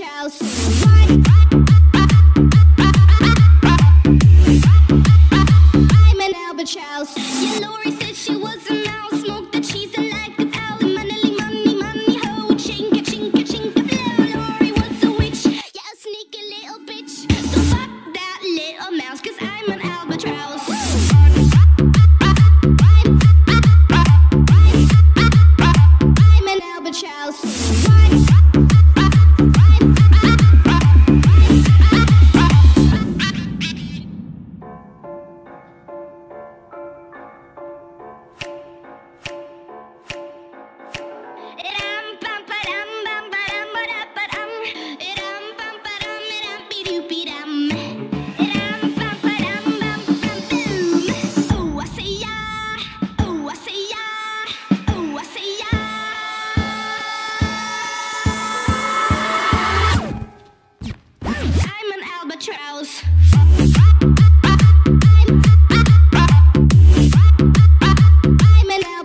I'm an Yeah, Lori said she was a mouse. Smoked the cheese and liked the money, money. Chinka, chinka, chinka. Lori was a witch. Yeah, sneaky little bitch. Fuck that little I'm an albatraoz. I'm an albatraoz.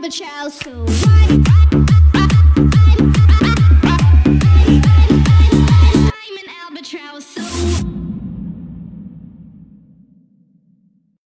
child soon.